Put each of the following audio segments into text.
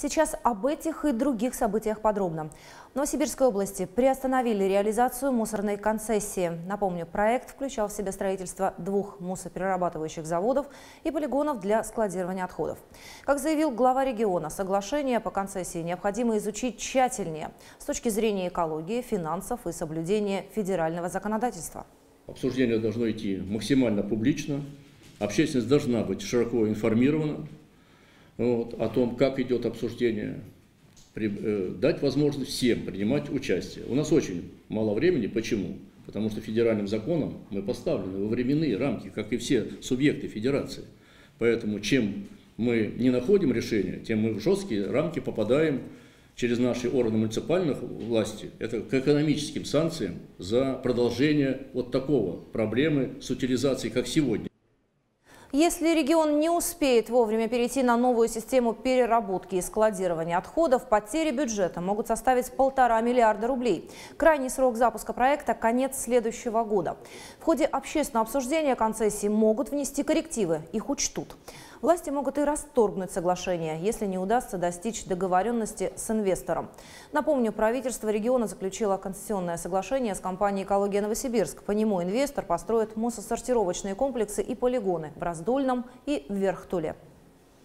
Сейчас об этих и других событиях подробно. В Новосибирской области приостановили реализацию мусорной концессии. Напомню, проект включал в себя строительство двух мусоперерабатывающих заводов и полигонов для складирования отходов. Как заявил глава региона, соглашение по концессии необходимо изучить тщательнее с точки зрения экологии, финансов и соблюдения федерального законодательства. Обсуждение должно идти максимально публично. Общественность должна быть широко информирована вот, о том, как идет обсуждение, при, э, дать возможность всем принимать участие. У нас очень мало времени. Почему? Потому что федеральным законом мы поставлены во временные рамки, как и все субъекты федерации. Поэтому чем мы не находим решения, тем мы в жесткие рамки попадаем через наши органы муниципальных власти. Это к экономическим санкциям за продолжение вот такого проблемы с утилизацией, как сегодня. Если регион не успеет вовремя перейти на новую систему переработки и складирования отходов, потери бюджета могут составить полтора миллиарда рублей. Крайний срок запуска проекта – конец следующего года. В ходе общественного обсуждения концессии могут внести коррективы, их учтут. Власти могут и расторгнуть соглашение, если не удастся достичь договоренности с инвестором. Напомню, правительство региона заключило концессионное соглашение с компанией «Экология Новосибирск». По нему инвестор построит мусосортировочные комплексы и полигоны в Раздольном и в Верхтуле.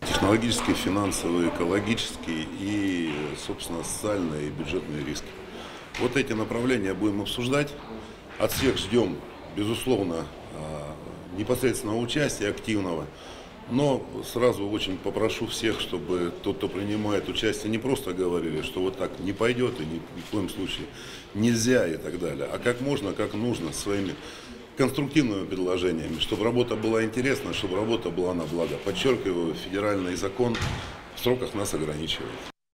Технологические, финансовые, экологические и, собственно, социальные и бюджетные риски. Вот эти направления будем обсуждать. От всех ждем, безусловно, а, непосредственного участия активного. Но сразу очень попрошу всех, чтобы тот, кто принимает участие, не просто говорили, что вот так не пойдет и ни, ни в коем случае нельзя и так далее, а как можно, как нужно, своими конструктивными предложениями, чтобы работа была интересна, чтобы работа была на благо. Подчеркиваю, федеральный закон в сроках нас ограничивает.